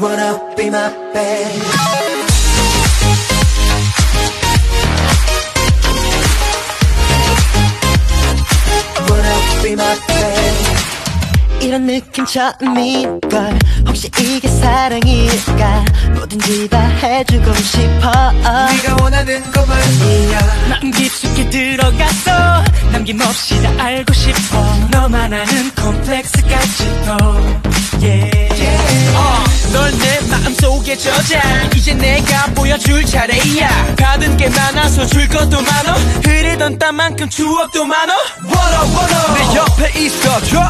Wanna be my babe. Wanna be my babe. 이런 느낌 처음일걸 혹시 이게 사랑일까? 뭐든지 다 해주고 싶어. 네가 원하는 것만 이야. 마음 깊숙이 들어갔어 남김없이 다 알고 싶어. 너만 아는 콤플렉스까지도 yeah. 어, 널내 마음속에 저장. 이제 내가 보여줄 차례야. 받은 게 많아서 줄 것도 많어. 흐르던 땀만큼 추억도 많어. What up? 내 옆에 있어줘